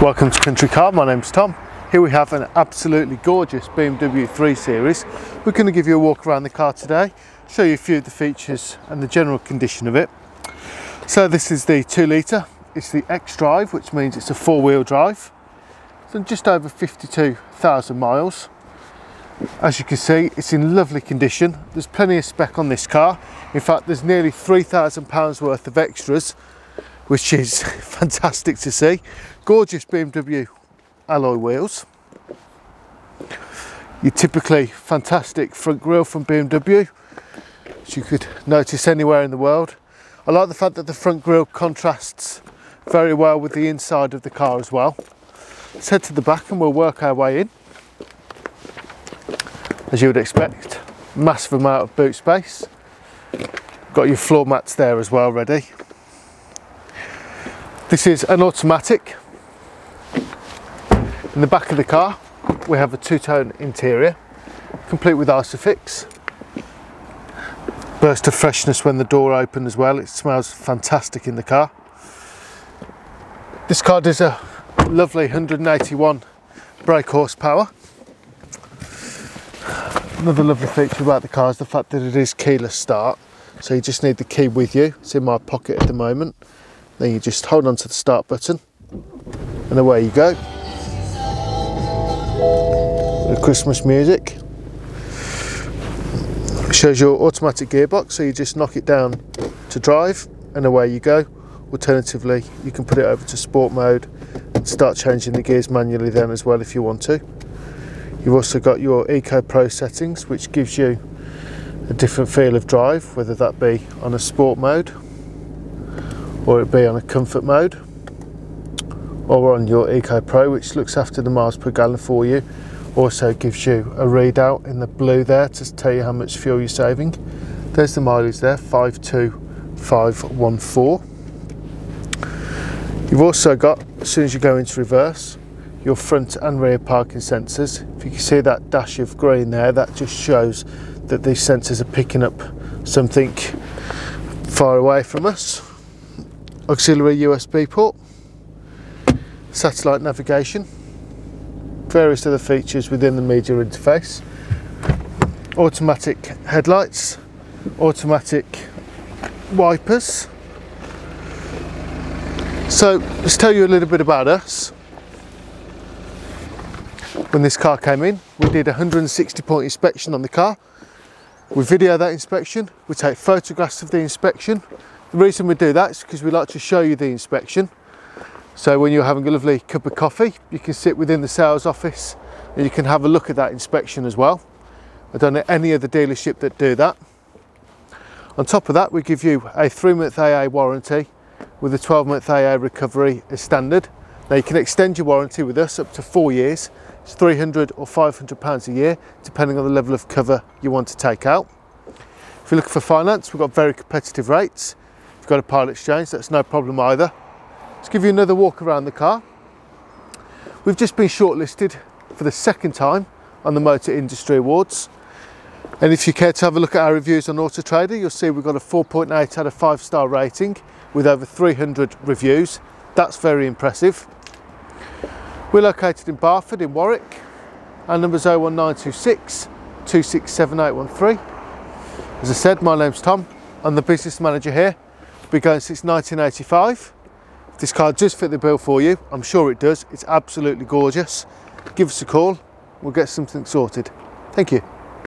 Welcome to Country Car, my name's Tom. Here we have an absolutely gorgeous BMW 3 Series. We're going to give you a walk around the car today, show you a few of the features and the general condition of it. So this is the 2 litre, it's the X-Drive, which means it's a four-wheel drive. It's done just over 52,000 miles. As you can see, it's in lovely condition. There's plenty of spec on this car. In fact, there's nearly £3,000 worth of extras which is fantastic to see. Gorgeous BMW alloy wheels. Your typically fantastic front grille from BMW, which you could notice anywhere in the world. I like the fact that the front grille contrasts very well with the inside of the car as well. Let's head to the back and we'll work our way in. As you would expect, massive amount of boot space. Got your floor mats there as well ready. This is an automatic. In the back of the car, we have a two-tone interior, complete with Isofix. Burst of freshness when the door opened as well. It smells fantastic in the car. This car does a lovely 181 brake horsepower. Another lovely feature about the car is the fact that it is keyless start. So you just need the key with you. It's in my pocket at the moment. Then you just hold on to the start button and away you go. The Christmas music. It shows your automatic gearbox, so you just knock it down to drive and away you go. Alternatively, you can put it over to sport mode and start changing the gears manually then as well if you want to. You've also got your Eco Pro settings, which gives you a different feel of drive, whether that be on a sport mode or it be on a comfort mode or on your Eco Pro which looks after the miles per gallon for you. Also gives you a readout in the blue there to tell you how much fuel you're saving. There's the mileage there 52514 you've also got as soon as you go into reverse your front and rear parking sensors. If you can see that dash of green there that just shows that these sensors are picking up something far away from us auxiliary USB port, satellite navigation, various other features within the media interface, automatic headlights, automatic wipers. So let's tell you a little bit about us. When this car came in, we did a 160 point inspection on the car. We video that inspection, we take photographs of the inspection, the reason we do that is because we like to show you the inspection. So when you're having a lovely cup of coffee, you can sit within the sales office and you can have a look at that inspection as well. I don't know any other dealership that do that. On top of that, we give you a three month AA warranty with a 12 month AA recovery as standard. Now you can extend your warranty with us up to four years. It's 300 or 500 pounds a year, depending on the level of cover you want to take out. If you're looking for finance, we've got very competitive rates got a part exchange, that's no problem either. Let's give you another walk around the car. We've just been shortlisted for the second time on the Motor Industry Awards. And if you care to have a look at our reviews on Auto Trader, you'll see we've got a 4.8 out of 5 star rating with over 300 reviews. That's very impressive. We're located in Barford in Warwick. Our number's 01926 267813. As I said, my name's Tom. I'm the business manager here been going since 1985. If this car does fit the bill for you, I'm sure it does. It's absolutely gorgeous. Give us a call, we'll get something sorted. Thank you.